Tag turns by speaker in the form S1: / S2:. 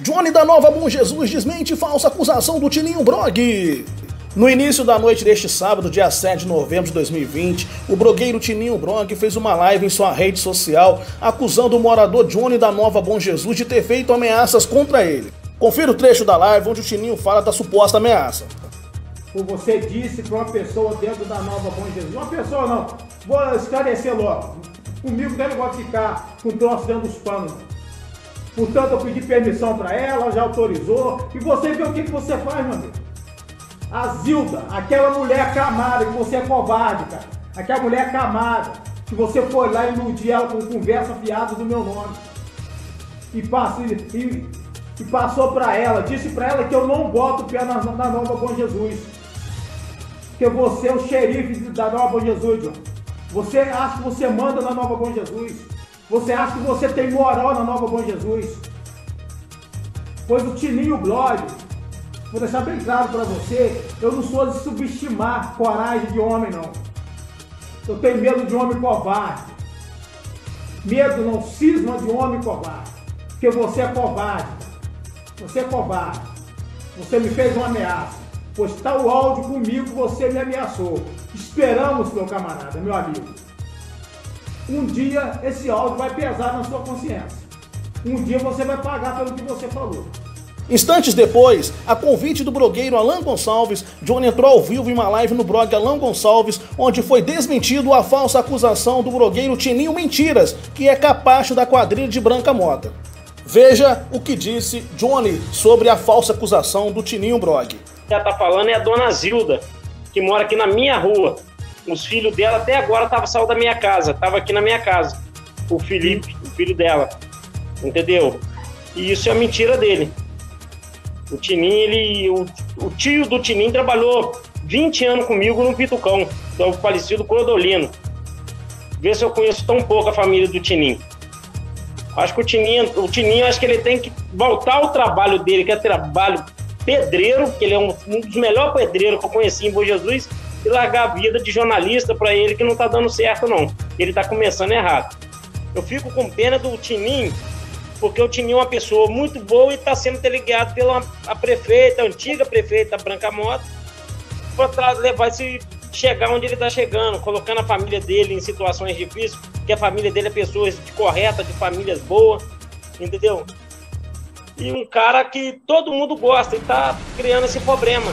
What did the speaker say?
S1: Johnny da Nova Bom Jesus desmente falsa acusação do Tininho Brog. No início da noite deste sábado, dia 7 de novembro de 2020, o blogueiro Tininho Brog fez uma live em sua rede social acusando o morador Johnny da Nova Bom Jesus de ter feito ameaças contra ele. Confira o trecho da live onde o Tininho fala da suposta ameaça.
S2: Você disse para uma pessoa dentro da Nova Bom Jesus, uma pessoa não, vou esclarecer logo. Comigo não negócio de ficar com troço dentro dos panos. Portanto, eu pedi permissão para ela, já autorizou. E você vê o que, que você faz, meu amigo. A Zilda, aquela mulher camada, que você é covarde, cara. Aquela mulher camada, que você foi lá e iludir ela com conversa fiada do meu nome. E, passou, e, e passou para ela, disse para ela que eu não boto o pé na, na Nova Bom Jesus. Que você é o xerife da Nova Bom Jesus, João. Você acha que você manda na Nova Bom Jesus. Você acha que você tem moral na Nova Bom Jesus? Pois o Tininho Blog, vou deixar bem claro para você, eu não sou de subestimar coragem de homem, não. Eu tenho medo de homem covarde. Medo não, cisma de homem covarde. Porque você é covarde. Você é covarde. Você me fez uma ameaça. Está o áudio comigo, você me ameaçou. Esperamos, meu camarada, meu amigo um dia esse áudio vai pesar na sua consciência. Um dia você vai pagar pelo que você falou.
S1: Instantes depois, a convite do blogueiro Alan Gonçalves, Johnny entrou ao vivo em uma live no blog Alan Gonçalves, onde foi desmentido a falsa acusação do blogueiro Tininho Mentiras, que é capacho da quadrilha de Branca Mota. Veja o que disse Johnny sobre a falsa acusação do Tininho Brog.
S3: Quem tá falando é a dona Zilda, que mora aqui na minha rua. Os filhos dela até agora estavam saindo da minha casa, estava aqui na minha casa. O Felipe, o filho dela. Entendeu? E isso é mentira dele. O Tininho, ele. O, o tio do Tininho trabalhou 20 anos comigo no Pitucão, do falecido Cordolino. Vê se eu conheço tão pouco a família do Tininho. Acho que o Tininho, o Tininho, acho que ele tem que voltar ao trabalho dele, que é trabalho pedreiro, que ele é um, um dos melhores pedreiros que eu conheci em Boa Jesus, e largar a vida de jornalista para ele que não tá dando certo, não. Ele tá começando errado. Eu fico com pena do Tininho, porque o Tininho é uma pessoa muito boa e está sendo delegado pela a prefeita, a antiga prefeita Branca Mota, para levar esse chegar onde ele está chegando, colocando a família dele em situações difíceis, que a família dele é pessoas de correta, de famílias boas, entendeu? E um cara que todo mundo gosta e está criando esse problema.